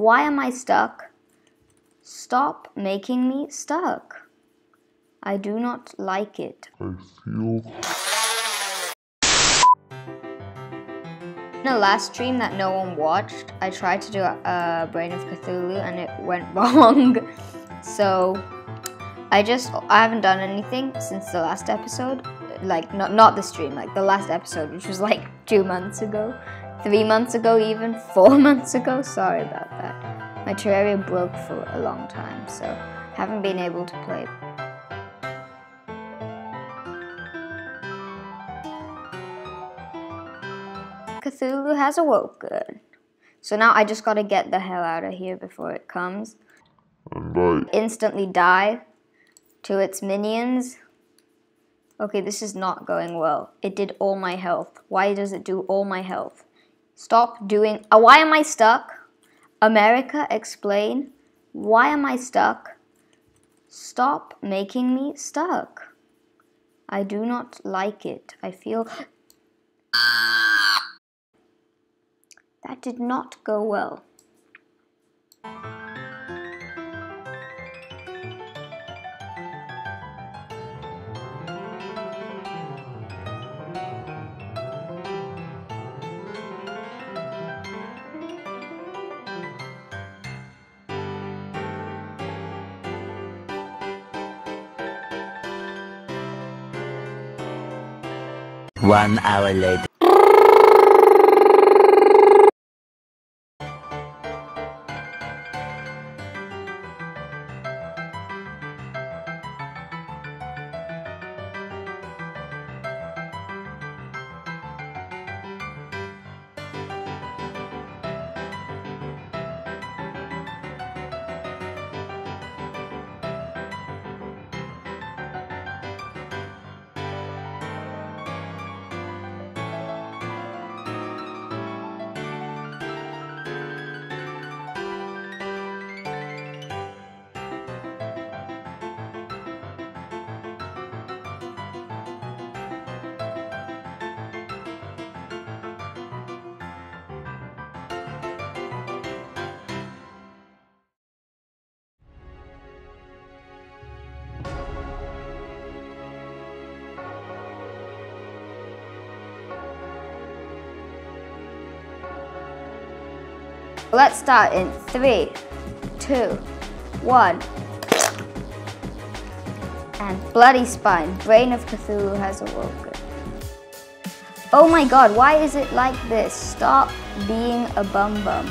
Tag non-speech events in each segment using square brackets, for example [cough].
Why am I stuck? Stop making me stuck. I do not like it. I feel In the last stream that no one watched, I tried to do a, Brain of Cthulhu and it went [laughs] wrong. so I just I haven't done anything since the last episode. Like not not the stream, like the last episode, which was like two months ago, three months ago, even [laughs] four months ago. Sorry about that. My Terraria broke for a long time, so haven't been able to play. Cthulhu has awoken. So now I just gotta get the hell out of here before it comes. and I Instantly die to its minions. Okay, this is not going well. It did all my health. Why does it do all my health? Stop doing. Uh, why am I stuck? America, explain. Why am I stuck? Stop making me stuck. I do not like it. I feel. That did not go well. One hour later. Let's start in three, two, one. And Bloody Spine, Brain of Cthulhu has awoken. Oh my god, why is it like this? Stop being a bum bum.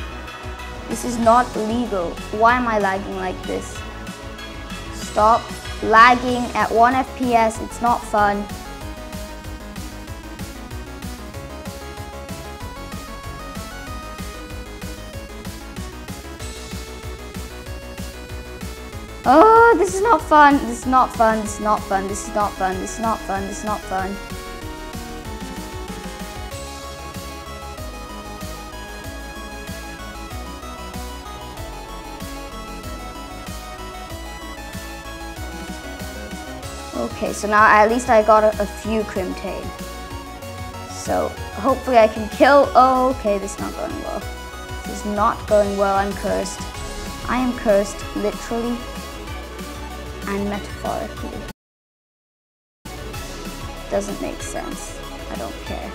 This is not legal. Why am I lagging like this? Stop lagging at 1 FPS, it's not fun. Oh, this is not fun. This is not fun. This is not fun. This is not fun. This is not fun. This is not fun. Okay, so now at least I got a, a few Crimtane. So hopefully I can kill. Oh, okay, this is not going well. This is not going well. I'm cursed. I am cursed, literally and metaphorically. Doesn't make sense. I don't care.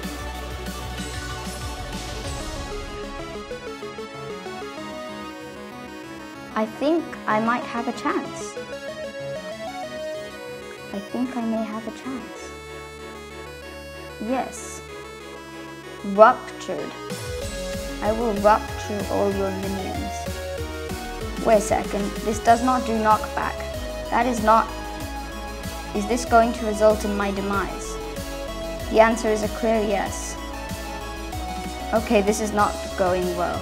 I think I might have a chance. I think I may have a chance. Yes. Ruptured. I will rupture all your minions. Wait a second, this does not do knockback. That is not... Is this going to result in my demise? The answer is a clear yes. Okay, this is not going well.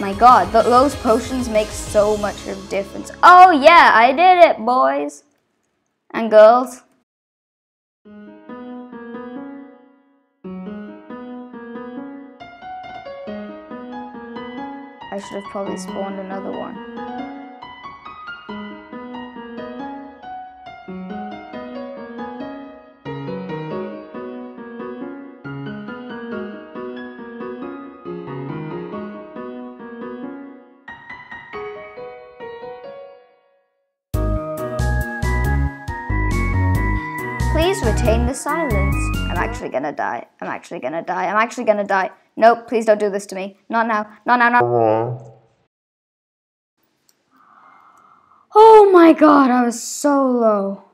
My god, th those potions make so much of difference. Oh yeah, I did it, boys and girls. I should have probably spawned another one. Please retain the silence. I'm actually gonna die. I'm actually gonna die. I'm actually gonna die. Nope, please don't do this to me. Not now. Not now, not. Oh my god, I was so low.